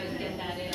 to get that in.